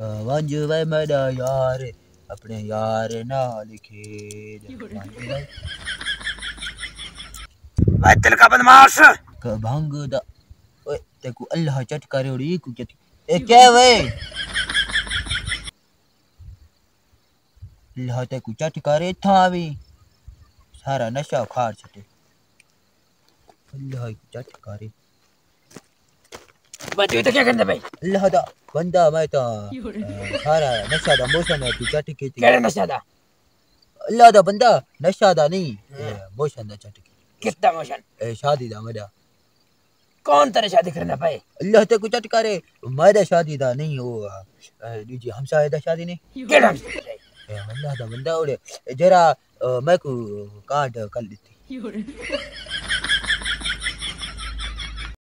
वंज वे मेरा यार अपने यार नाल खेल। वे दिल का बदमाश। भंग दा। ओए तेको अल्लाह चट करे उड़ी को क्या ए क्या वे? अल्लाह तेको चट करे था भी सारा नशा खार छटे। अल्लाह को चट करे मैं तू क्या करना भाई? अल्लाह दा बंदा मैं तो सारा नशा दा मौसम है तू चट के केड़े नशा दा अल्लाह दा बंदा नशा दा नहीं मौसम दा चट के। किसदा मोशन? ए शादी दा मेरा। कौन तेरे शादी करना भाई? अल्लाह ते कुछ करे मेरा शादी दा नहीं हो दूजी हमसाए दा शादी नहीं। केड़ा ए अल्लाह दा बंदा ओड़े जरा मैं को कार्ड कर देती